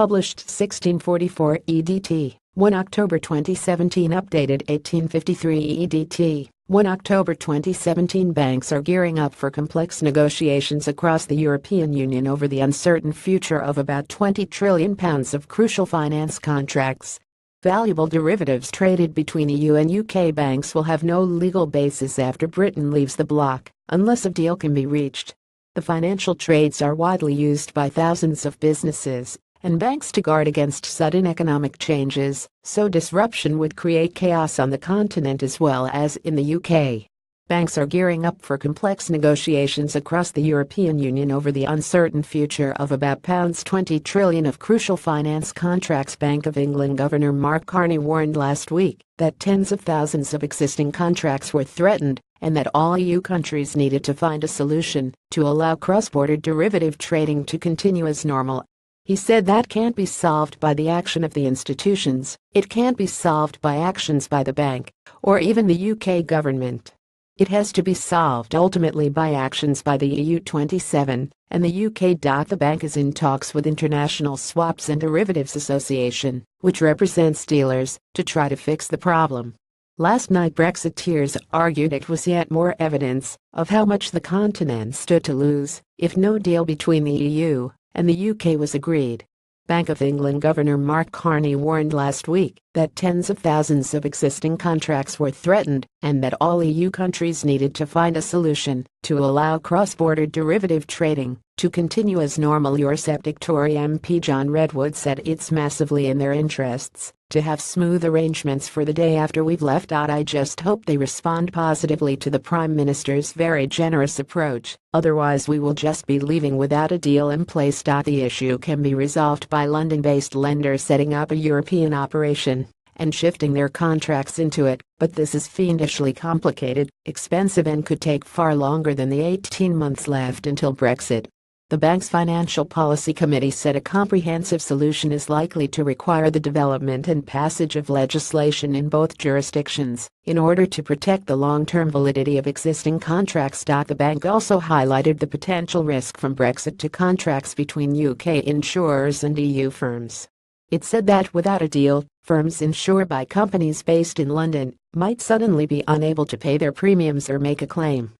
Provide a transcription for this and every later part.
Published 1644 EDT, 1 October 2017 Updated 1853 EDT, 1 October 2017 Banks are gearing up for complex negotiations across the European Union over the uncertain future of about 20 trillion pounds of crucial finance contracts. Valuable derivatives traded between EU and UK banks will have no legal basis after Britain leaves the bloc, unless a deal can be reached. The financial trades are widely used by thousands of businesses and banks to guard against sudden economic changes, so disruption would create chaos on the continent as well as in the UK. Banks are gearing up for complex negotiations across the European Union over the uncertain future of about pounds 20 trillion of crucial finance contracts. Bank of England Governor Mark Carney warned last week that tens of thousands of existing contracts were threatened and that all EU countries needed to find a solution to allow cross-border derivative trading to continue as normal he said that can't be solved by the action of the institutions, it can't be solved by actions by the bank, or even the UK government. It has to be solved ultimately by actions by the EU 27 and the UK. The bank is in talks with International Swaps and Derivatives Association, which represents dealers, to try to fix the problem. Last night Brexiteers argued it was yet more evidence of how much the continent stood to lose if no deal between the EU and the UK was agreed. Bank of England Governor Mark Carney warned last week that tens of thousands of existing contracts were threatened and that all EU countries needed to find a solution to allow cross-border derivative trading to continue as normal. Your Eurosceptic Tory MP John Redwood said it's massively in their interests to have smooth arrangements for the day after we've left. I just hope they respond positively to the Prime Minister's very generous approach, otherwise we will just be leaving without a deal in place. The issue can be resolved by London-based lenders setting up a European operation and shifting their contracts into it, but this is fiendishly complicated, expensive and could take far longer than the 18 months left until Brexit. The bank's Financial Policy Committee said a comprehensive solution is likely to require the development and passage of legislation in both jurisdictions in order to protect the long-term validity of existing contracts. The bank also highlighted the potential risk from Brexit to contracts between UK insurers and EU firms. It said that without a deal, firms insured by companies based in London might suddenly be unable to pay their premiums or make a claim.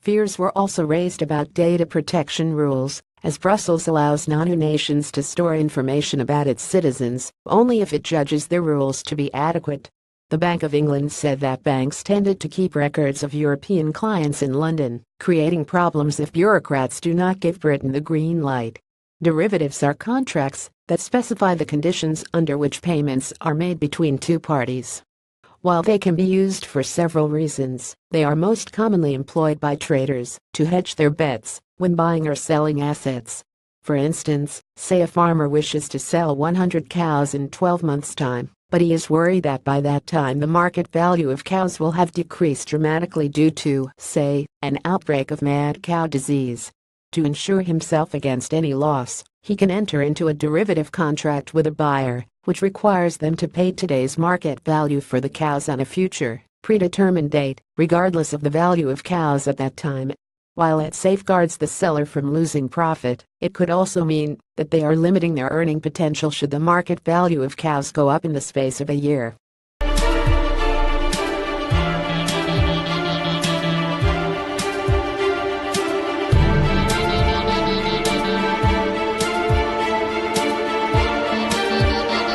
Fears were also raised about data protection rules, as Brussels allows non-EU nations to store information about its citizens only if it judges their rules to be adequate. The Bank of England said that banks tended to keep records of European clients in London, creating problems if bureaucrats do not give Britain the green light. Derivatives are contracts that specify the conditions under which payments are made between two parties. While they can be used for several reasons, they are most commonly employed by traders to hedge their bets when buying or selling assets. For instance, say a farmer wishes to sell 100 cows in 12 months' time, but he is worried that by that time the market value of cows will have decreased dramatically due to, say, an outbreak of mad cow disease. To insure himself against any loss, he can enter into a derivative contract with a buyer which requires them to pay today's market value for the cows on a future, predetermined date, regardless of the value of cows at that time. While it safeguards the seller from losing profit, it could also mean that they are limiting their earning potential should the market value of cows go up in the space of a year.